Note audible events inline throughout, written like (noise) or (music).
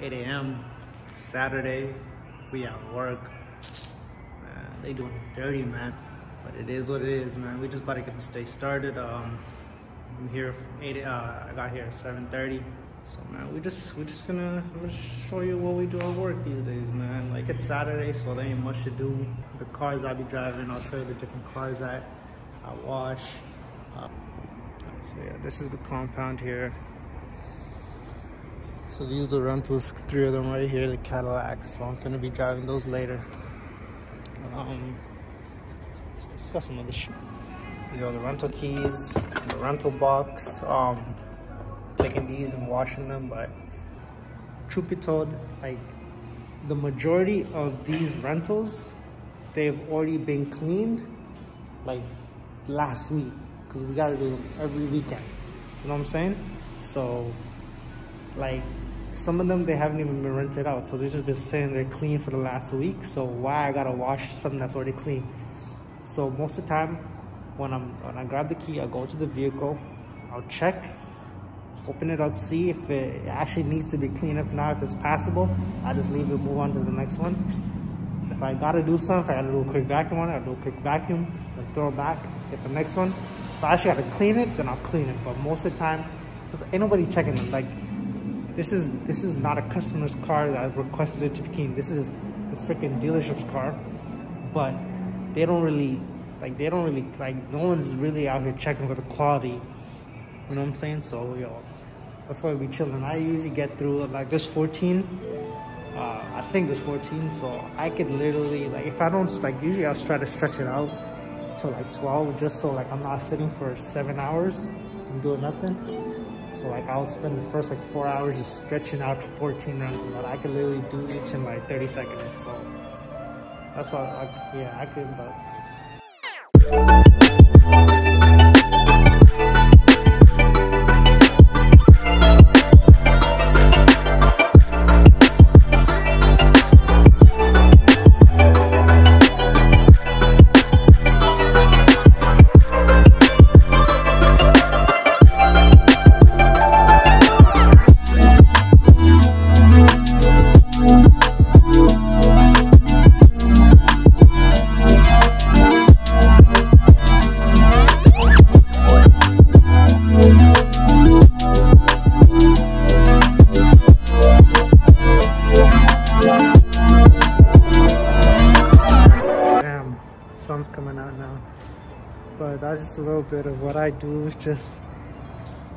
8 a.m. Saturday. We at work. Man, they doing us dirty, man. But it is what it is, man. We just about to get the day started. Um, I'm here from 8. Uh, I got here at 7:30. So man, we just we just gonna I'm gonna show you what we do at work these days, man. Like it's Saturday, so there ain't much to do. The cars I be driving, I'll show you the different cars that I wash. Uh, so yeah, this is the compound here. So these are the rentals, three of them right here, the Cadillacs. So I'm gonna be driving those later. Um, got some other shit. These are the rental keys, the rental box. Um, taking these and washing them, but truth be told, like the majority of these rentals, they've already been cleaned like last week because we gotta do them every weekend. You know what I'm saying? So, like, some of them they haven't even been rented out, so they've just been sitting there clean for the last week. So why I gotta wash something that's already clean? So most of the time, when I'm when I grab the key, I go to the vehicle, I'll check, open it up, see if it actually needs to be cleaned up now, if it's passable. I just leave it, move on to the next one. If I gotta do something, if I gotta do a quick vacuum on it, I'll do a quick vacuum, then throw it back, get the next one. If I actually gotta clean it, then I'll clean it. But most of the time, because ain't nobody checking it. Like, this is this is not a customer's car that requested it to be cleaned. This is the freaking dealership's car. But they don't really, like, they don't really, like, no one's really out here checking for the quality. You know what I'm saying? So, yo, that's why we chilling. I usually get through, like, this 14. Uh, I think there's 14, so I could literally, like, if I don't, like, usually I'll try to stretch it out to like 12, just so, like, I'm not sitting for seven hours and doing nothing. So, like, I'll spend the first, like, four hours just stretching out 14 runs, but I could literally do each in, like, 30 seconds, so that's why, I, yeah, I could, but that's just a little bit of what I do. It's (laughs) just,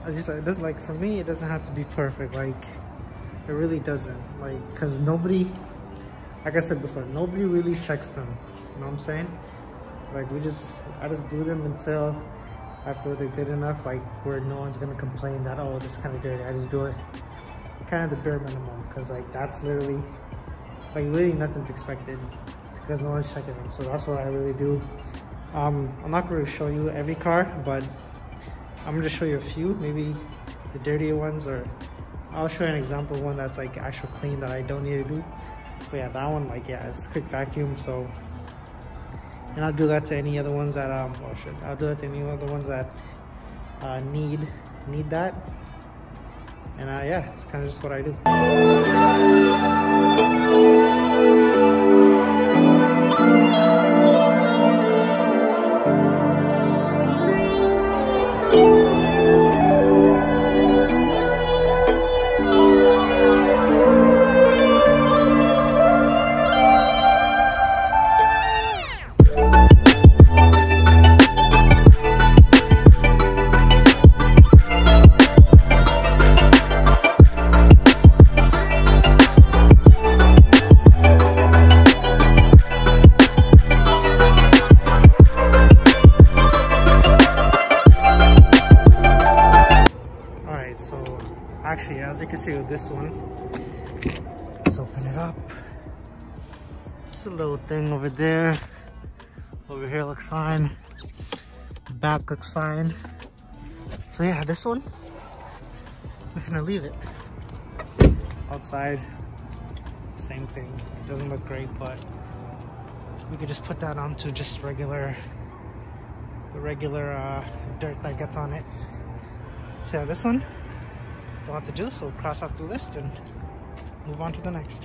I just, it doesn't like for me. It doesn't have to be perfect. Like, it really doesn't. Like, cause nobody, like I said before, nobody really checks them. You know what I'm saying? Like we just, I just do them until I feel they're good enough. Like where no one's gonna complain that oh this kind of dirty. I just do it kind of the bare minimum. Cause like that's literally, like really nothing's expected because no one's checking them. So that's what I really do. Um, I'm not going to show you every car, but I'm going to show you a few, maybe the dirtier ones, or I'll show you an example one that's like actual clean that I don't need to do. But yeah, that one, like, yeah, it's quick vacuum, so. And I'll do that to any other ones that, um, oh shit, I'll do that to any other ones that uh, need, need that. And uh, yeah, it's kind of just what I do. You can see with this one, let's open it up. It's a little thing over there. Over here looks fine. Back looks fine. So yeah, this one, we're gonna leave it. Outside, same thing. It doesn't look great, but we could just put that onto just regular, the regular uh, dirt that gets on it. So yeah, this one, have to do, so cross off the list and move on to the next.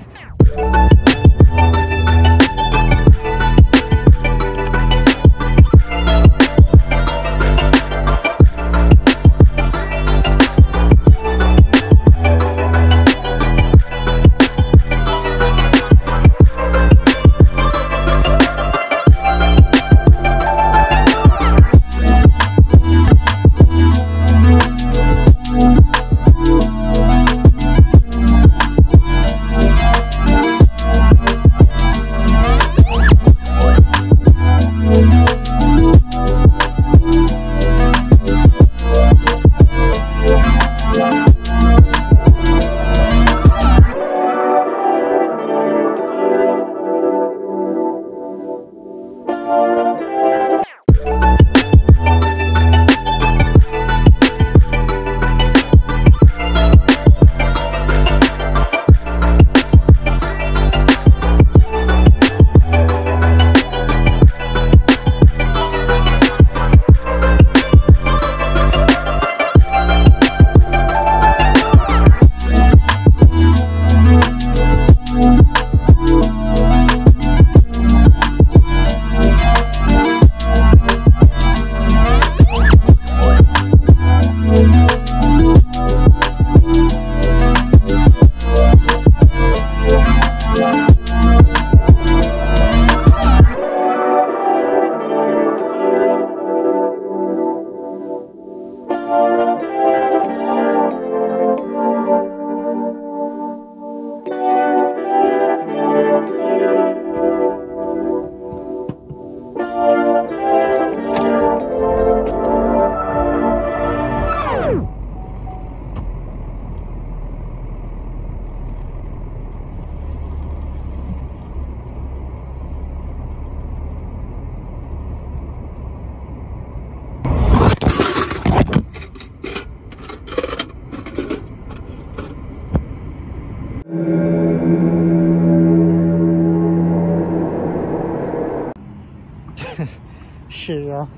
Shit, y'all.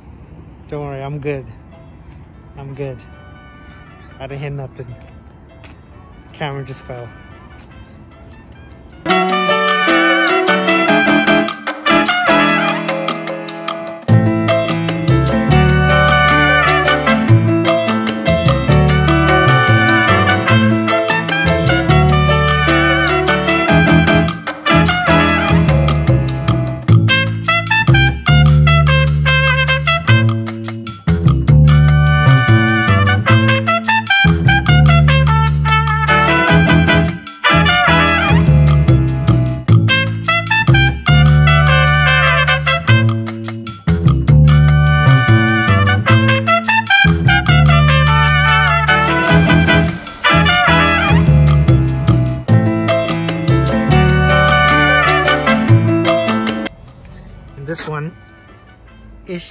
Don't worry, I'm good. I'm good. I didn't hit nothing. Camera just fell.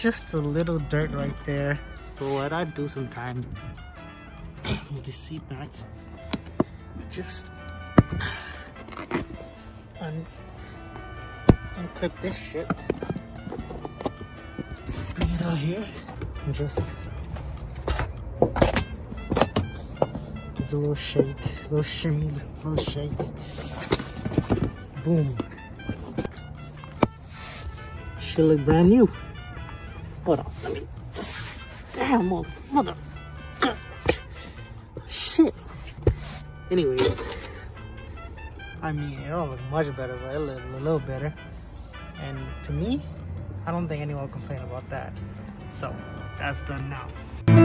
Just a little dirt right there. So what I do sometime with (coughs) the seat back, just un unclip this shit, bring it out here, and just give a little shake, little shimmy, little shake. Boom. Should look brand new. Hold on, let me. Damn, mother. mother. Shit. Anyways, I mean, it don't look much better, but it look a little better. And to me, I don't think anyone will complain about that. So, that's done now.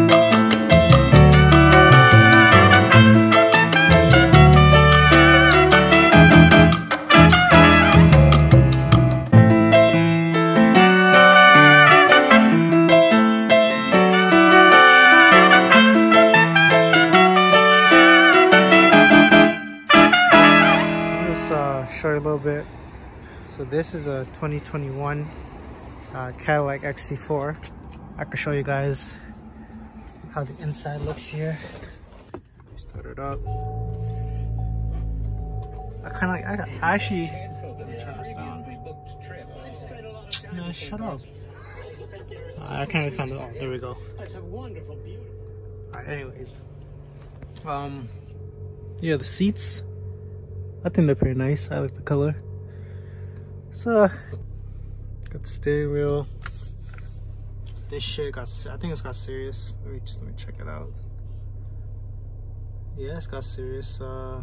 Show you a little bit. So this is a 2021 uh, Cadillac XT4. I can show you guys how the inside looks here. Start it up. I kind of I, I actually. No, shut up. I can't really find it. Oh, there we go. Alright, anyways. Um, yeah, the seats I think they're pretty nice. I like the color. So, got the steering wheel. This shit got, I think it's got Sirius. Let me just, let me check it out. Yeah, it's got Sirius. Uh,